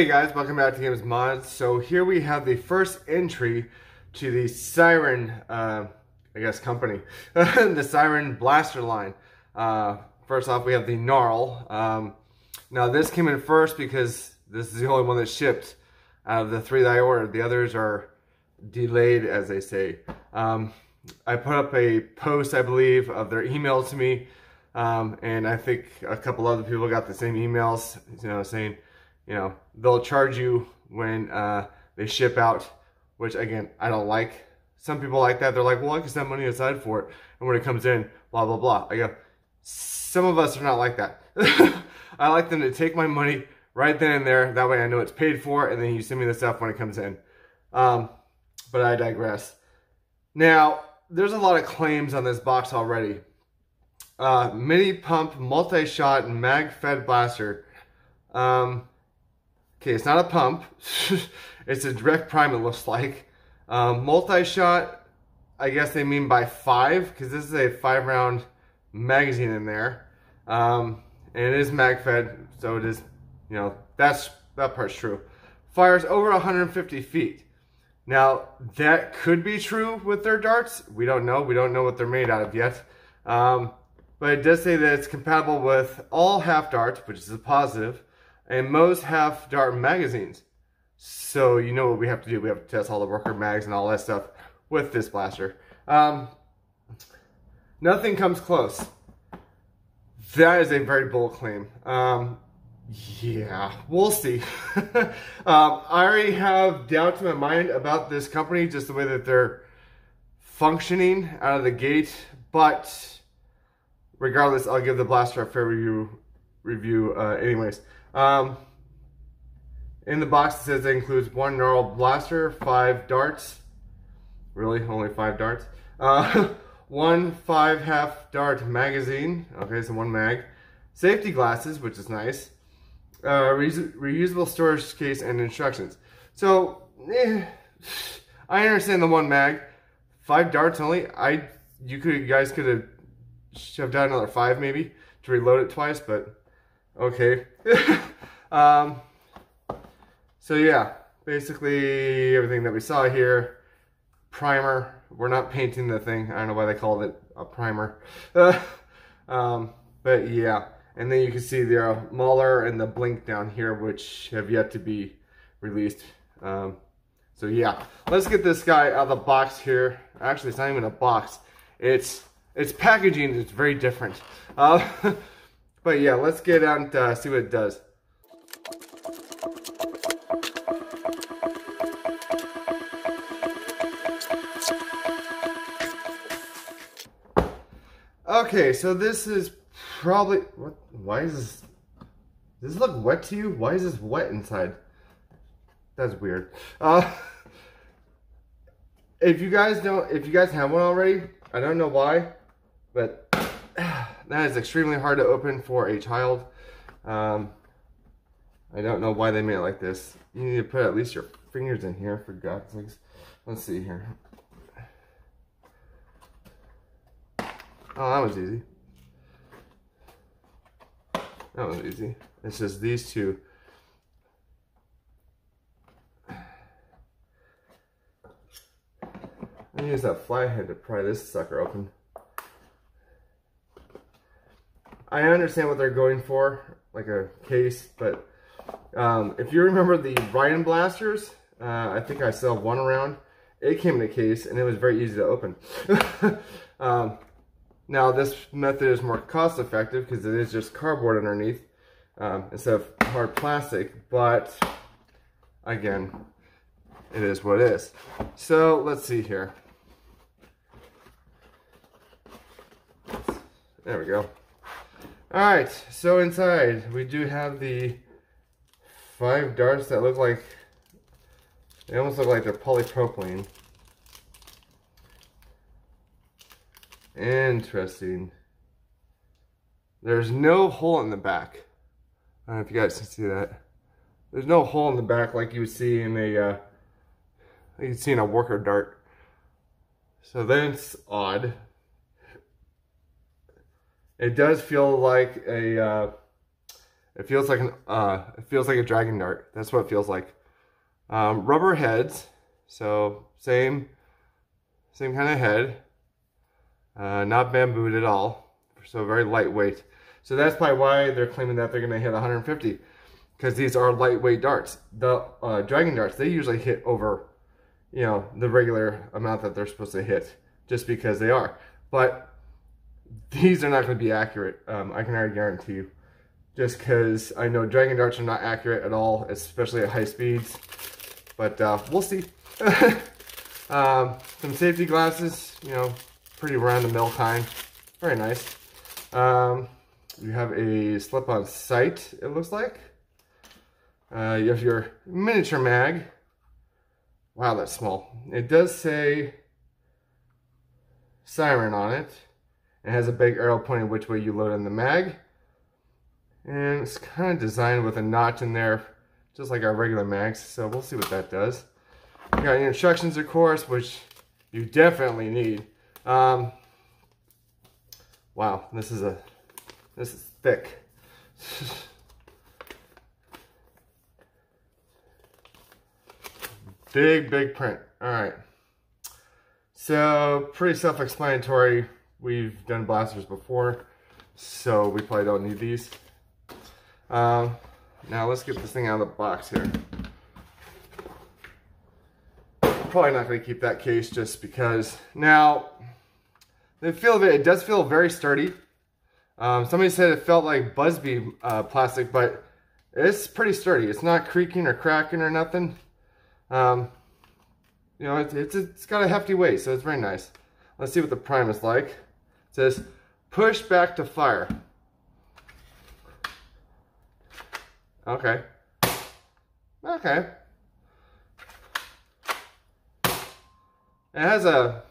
Hey guys, welcome back to Gims Mods. So here we have the first entry to the Siren, uh, I guess, company. the Siren Blaster line. Uh, first off, we have the Gnarl. Um, now this came in first because this is the only one that shipped out of the three that I ordered. The others are delayed, as they say. Um, I put up a post, I believe, of their email to me. Um, and I think a couple other people got the same emails, you know, saying, you know, they'll charge you when uh, they ship out, which again, I don't like. Some people like that. They're like, well, I can set money aside for it. And when it comes in, blah, blah, blah. I go, some of us are not like that. I like them to take my money right then and there. That way I know it's paid for, and then you send me the stuff when it comes in. Um, but I digress. Now, there's a lot of claims on this box already. Uh, mini pump, multi-shot, mag-fed blaster. Um, Okay, it's not a pump. it's a direct prime, it looks like. Um, Multi-shot, I guess they mean by five, because this is a five round magazine in there. Um, and it is mag-fed, so it is, you know, that's that part's true. Fires over 150 feet. Now, that could be true with their darts. We don't know. We don't know what they're made out of yet. Um, but it does say that it's compatible with all half darts, which is a positive and most have dart magazines. So you know what we have to do. We have to test all the worker mags and all that stuff with this blaster. Um, nothing comes close. That is a very bold claim. Um, yeah, we'll see. um, I already have doubts in my mind about this company, just the way that they're functioning out of the gate. But regardless, I'll give the blaster a fair review. Review, uh, anyways. Um, in the box it says it includes one gnarl blaster, five darts. Really, only five darts. Uh, one five half dart magazine. Okay, so one mag. Safety glasses, which is nice. Uh, reusable storage case and instructions. So, eh, I understand the one mag. Five darts only. I, you could, you guys could have shoved out another five maybe to reload it twice, but Okay. um, so yeah, basically everything that we saw here. Primer. We're not painting the thing. I don't know why they called it a primer. um, but yeah. And then you can see the uh, Mauler and the Blink down here, which have yet to be released. Um, so yeah, let's get this guy out of the box here. Actually, it's not even a box. It's it's packaging. It's very different. Uh, But yeah, let's get out and uh, see what it does. Okay, so this is probably what why is this does this look wet to you? Why is this wet inside? That's weird. Uh if you guys don't if you guys have one already, I don't know why, but that is extremely hard to open for a child. Um, I don't know why they made it like this. You need to put at least your fingers in here, for God's sakes. Let's see here. Oh, that was easy. That was easy. It's just these two. I use that flathead to pry this sucker open. I understand what they're going for, like a case, but um, if you remember the Ryan blasters, uh, I think I sell one around. It came in a case and it was very easy to open. um, now this method is more cost effective because it is just cardboard underneath um, instead of hard plastic, but again, it is what it is. So let's see here. There we go. Alright, so inside we do have the five darts that look like, they almost look like they're polypropylene. Interesting. There's no hole in the back. I don't know if you guys can see that. There's no hole in the back like you would see in a, uh, like you'd see in a worker dart. So that's odd. It does feel like a, uh, It feels like an uh, it feels like a dragon dart. That's what it feels like. Um, rubber heads, so same same kind of head. Uh, not bambooed at all, so very lightweight. So that's probably why they're claiming that they're going to hit 150, because these are lightweight darts. The uh, dragon darts they usually hit over, you know, the regular amount that they're supposed to hit, just because they are. But these are not going to be accurate. Um, I can already guarantee you just because I know Dragon Darts are not accurate at all, especially at high speeds. But uh, we'll see. um, some safety glasses, you know, pretty run-of-the-mill kind. Very nice. Um, you have a slip-on sight, it looks like. Uh, you have your miniature mag. Wow, that's small. It does say siren on it. It has a big arrow pointing which way you load in the mag. And it's kind of designed with a notch in there, just like our regular mags. So we'll see what that does. You got your instructions, of course, which you definitely need. Um, wow, this is a this is thick. big, big print. All right. So pretty self-explanatory. We've done blasters before, so we probably don't need these. Um, now let's get this thing out of the box here. Probably not going to keep that case just because. Now, the feel of it, it does feel very sturdy. Um, somebody said it felt like Busby uh, plastic, but it's pretty sturdy. It's not creaking or cracking or nothing. Um, you know, it's, it's, it's got a hefty weight, so it's very nice. Let's see what the prime is like. It says, push back to fire. Okay. Okay. It has a,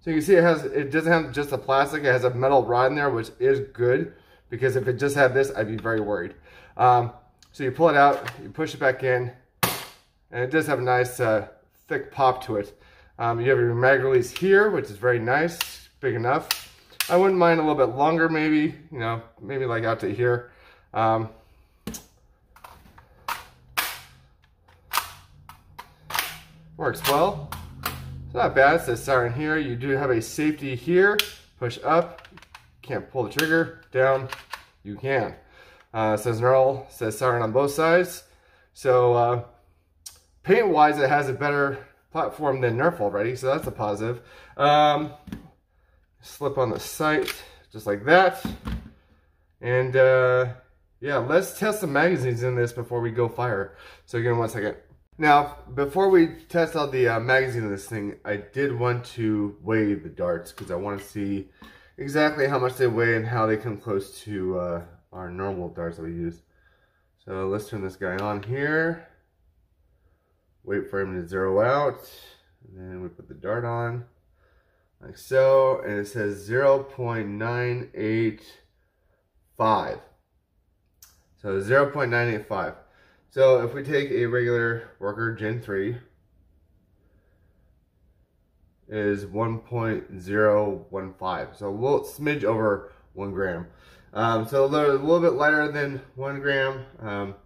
so you can see it has, it doesn't have just a plastic, it has a metal rod in there, which is good, because if it just had this, I'd be very worried. Um, so you pull it out, you push it back in, and it does have a nice uh, thick pop to it. Um, you have your mag release here, which is very nice, big enough. I wouldn't mind a little bit longer maybe, you know, maybe like out to here. Um, works well. It's not bad, it says siren here. You do have a safety here. Push up, can't pull the trigger, down, you can. Uh, says Gnarl, says siren on both sides. So uh, paint-wise, it has a better platform than Nerf already, so that's a positive. Um, slip on the sight, just like that. And uh, yeah, let's test the magazines in this before we go fire. So give me one second. Now, before we test out the uh, magazine of this thing, I did want to weigh the darts because I want to see exactly how much they weigh and how they come close to uh, our normal darts that we use. So let's turn this guy on here. Wait for him to zero out. And then we put the dart on like so. And it says 0 0.985. So 0 0.985. So if we take a regular worker Gen 3 is 1.015. So little smidge over one gram. Um, so a little, a little, bit lighter than one gram. Um,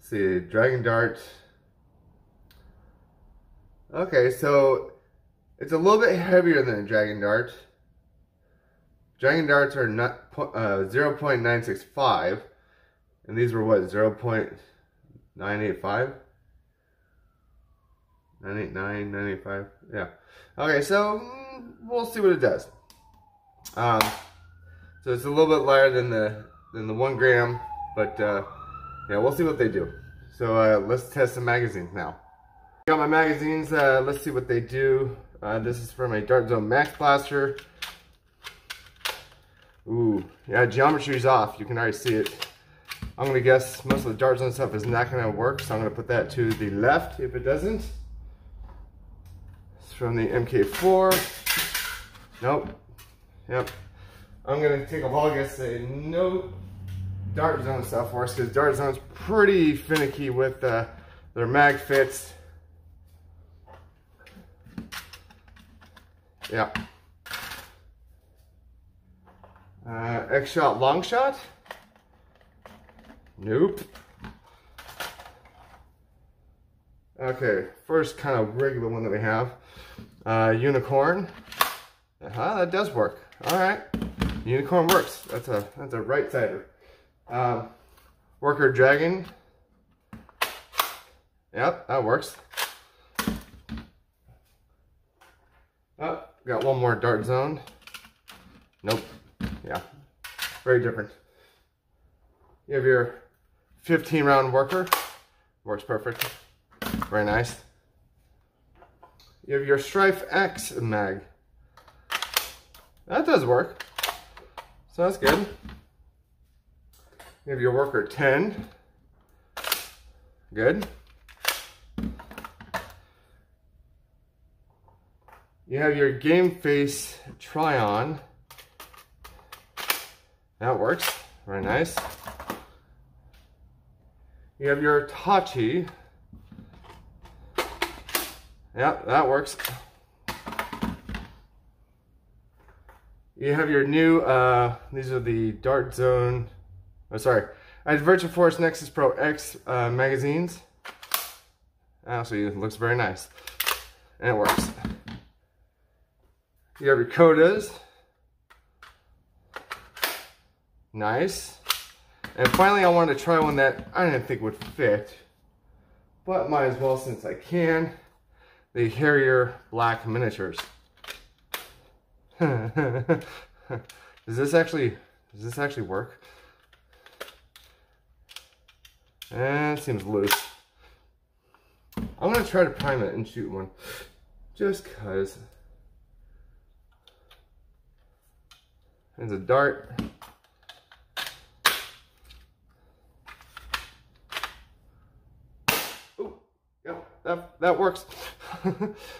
see, Dragon Dart. Okay, so it's a little bit heavier than a Dragon Dart. Dragon Darts are not uh, 0.965. And these were what, 0 0.985? 989, 985, yeah. Okay, so mm, we'll see what it does. Um, so it's a little bit lighter than the than the one gram, but uh, yeah, we'll see what they do. So uh, let's test the magazines now. Got my magazines. Uh, let's see what they do. Uh, this is from a Dart Zone Max Blaster. Ooh, yeah, geometry's off. You can already see it. I'm gonna guess most of the Dart Zone stuff is not gonna work, so I'm gonna put that to the left if it doesn't. It's from the MK4. Nope. Yep. I'm gonna take a log and say no Dart Zone stuff for us because Dart Zone's pretty finicky with uh, their mag fits. Yeah. Uh, X shot, long shot. Nope. Okay, first kind of regular one that we have. Uh, unicorn. Uh -huh, that does work. All right, unicorn works. That's a that's a right sider. Um, worker dragon. Yep, that works. Oh, got one more dart zone. Nope. Yeah, very different. You have your 15 round worker. Works perfect. Very nice. You have your Stryfe X mag. That does work. So that's good. You have your worker 10. Good. You have your Game Face Try-On. That works. Very nice. You have your Tachi. Yep, that works. You have your new, uh, these are the Dart Zone, oh sorry, Adventure Force Nexus Pro X uh, magazines. Actually, it looks very nice. And it works. You have your Kodas. Nice. And finally, I wanted to try one that I didn't think would fit, but might as well since I can. The Harrier Black Miniatures. does this actually, does this actually work? Eh, it seems loose. I'm gonna try to prime it and shoot one, just cause. It's a dart. that, that works.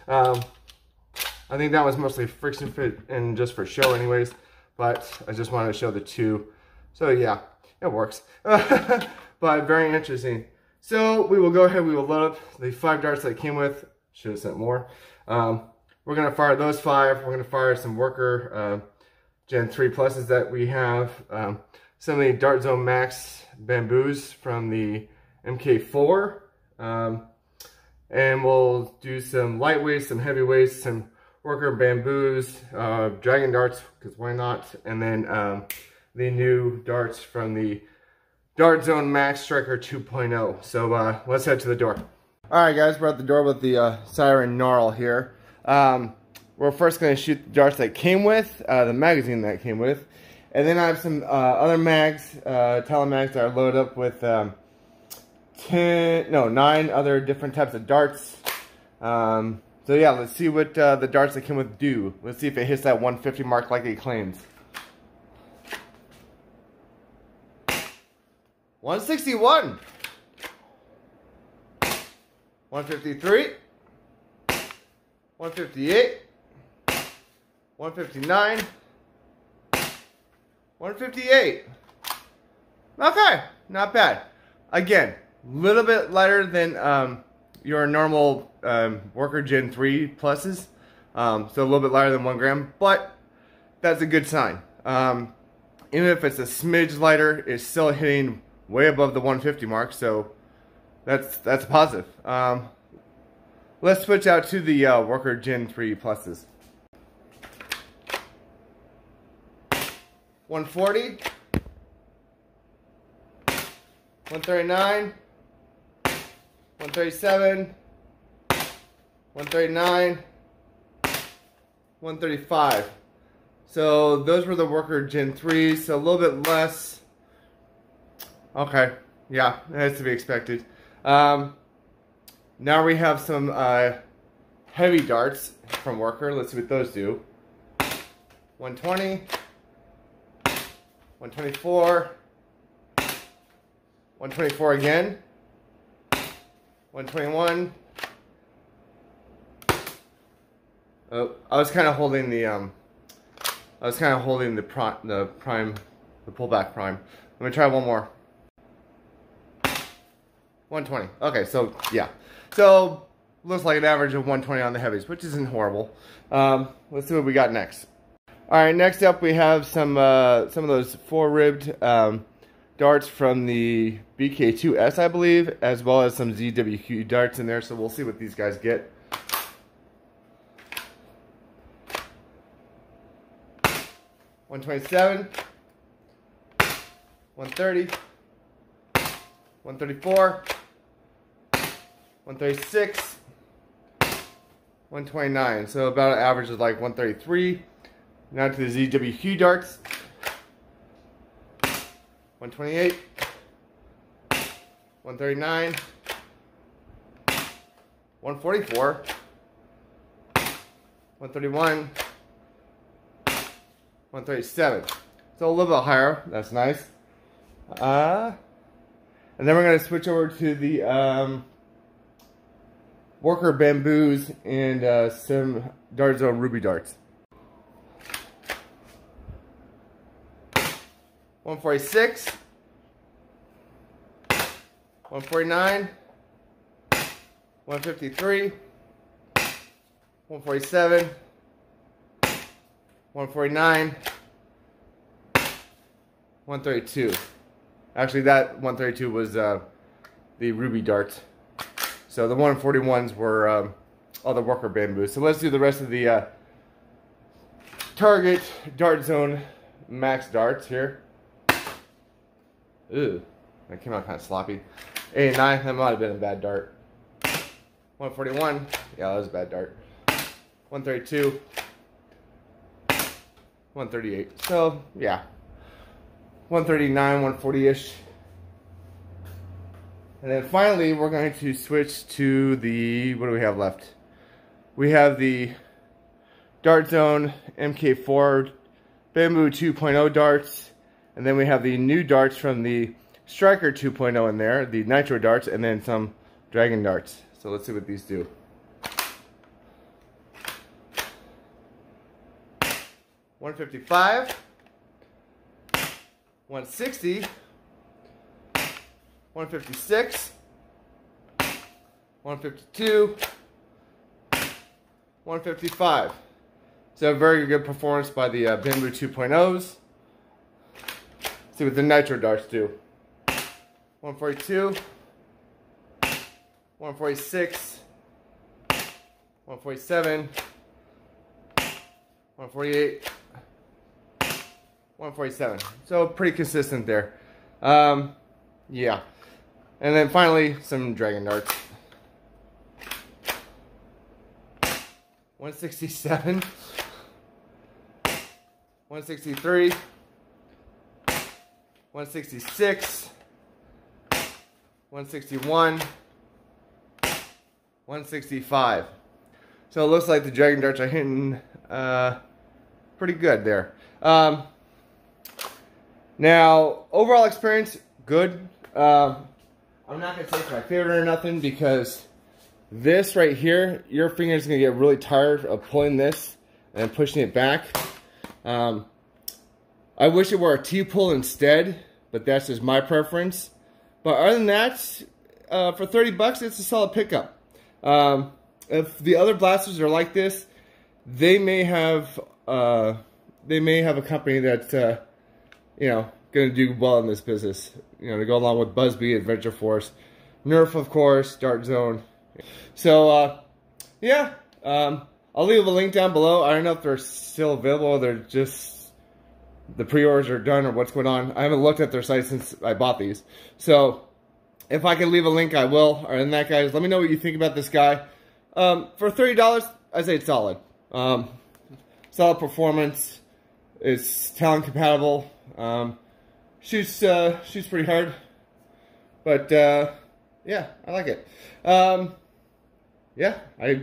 um, I think that was mostly friction fit and just for show anyways, but I just wanted to show the two. So yeah, it works. but very interesting. So we will go ahead, we will load up the five darts that came with. Should have sent more. Um, we're gonna fire those five. We're gonna fire some worker uh, Gen 3 pluses that we have. Um, some of the Dart Zone Max bamboos from the MK4. Um, and we'll do some lightweights, some heavyweights, some worker bamboos, uh, dragon darts, because why not? And then um, the new darts from the Dart Zone Max Striker 2.0. So uh, let's head to the door. All right, guys, we're at the door with the uh, Siren Gnarl here. Um, we're first going to shoot the darts that came with, uh, the magazine that came with. And then I have some uh, other mags, uh, telemags that are loaded up with um, 10, no, nine other different types of darts. Um, so yeah, let's see what uh, the darts that came with do. Let's see if it hits that 150 mark like it claims. 161. 153. 158. 159. 158. Okay, not bad. Again, a little bit lighter than um, your normal um, Worker Gen 3 pluses. Um, so a little bit lighter than 1 gram, but that's a good sign. Um, even if it's a smidge lighter, it's still hitting way above the 150 mark, so that's that's positive. Um, let's switch out to the uh, Worker Gen 3 pluses. 140, 139, 137, 139, 135. So those were the worker Gen 3s, so a little bit less. Okay, yeah, it has to be expected. Um, now we have some uh, heavy darts from worker. Let's see what those do. 120, 124, 124 again. 121. Oh, I was kind of holding the um, I was kind of holding the prime, the prime, the pullback prime. Let me try one more. 120. Okay, so yeah, so looks like an average of 120 on the heavies, which isn't horrible. Um, let's see what we got next. All right, next up we have some uh, some of those four-ribbed um, darts from the BK2S, I believe, as well as some ZWQ darts in there. So we'll see what these guys get. One twenty-seven, one thirty, one thirty-four, one thirty-six, one twenty-nine. So about an average of like one thirty-three. Now to the ZWQ darts. 128. 139. 144. 131. 137. So a little bit higher. That's nice. Uh, and then we're going to switch over to the um, Worker Bamboos and uh, some Dart Zone Ruby Darts. 146, 149, 153, 147, 149, 132. Actually, that 132 was uh, the ruby darts. So the 141s were um, all the worker bamboos. So let's do the rest of the uh, target dart zone max darts here. Ooh, that came out kind of sloppy. 89, that might have been a bad dart. 141, yeah, that was a bad dart. 132, 138. So, yeah. 139, 140-ish. And then finally, we're going to switch to the, what do we have left? We have the Dart Zone MK4 Bamboo 2.0 darts. And then we have the new darts from the Striker 2.0 in there, the Nitro darts, and then some Dragon darts. So let's see what these do. One fifty-five, one sixty, one fifty-six, one fifty-two, one fifty-five. So very good performance by the uh, Bamboo 2.0s. See what the nitro darts do. 142, 146, 147, 148, 147. So pretty consistent there. Um, yeah. And then finally, some dragon darts. 167, 163, 166, 161, 165. So it looks like the Dragon Darts are hitting uh, pretty good there. Um, now, overall experience, good. Uh, I'm not going to say it's my favorite or nothing because this right here, your finger's is going to get really tired of pulling this and pushing it back. Um, I wish it were a T-pull instead, but that's just my preference. But other than that, uh, for 30 bucks, it's a solid pickup. Um, if the other blasters are like this, they may have uh, they may have a company that's uh, you know going to do well in this business. You know, to go along with Buzby, Adventure Force, Nerf, of course, Dart Zone. So uh, yeah, um, I'll leave a link down below. I don't know if they're still available. They're just the pre-orders are done or what's going on. I haven't looked at their site since I bought these. So if I can leave a link, I will. Other than that, guys, let me know what you think about this guy. Um, for $30, I say it's solid. Um, solid performance. It's talent compatible. Um, shoots, uh, shoots pretty hard. But, uh, yeah, I like it. Um, yeah, I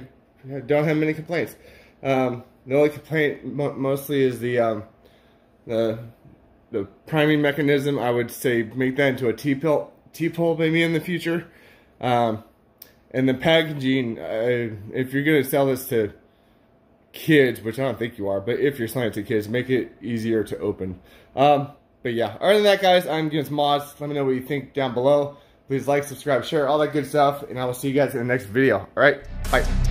don't have many complaints. Um, the only complaint mo mostly is the, the the priming mechanism, I would say make that into a T-pull, T-pull maybe in the future. Um, and the packaging, uh, if you're going to sell this to kids, which I don't think you are, but if you're selling it to kids, make it easier to open. Um, but yeah, other than that, guys, I'm Gims Mods. Let me know what you think down below. Please like, subscribe, share, all that good stuff, and I will see you guys in the next video. All right, bye.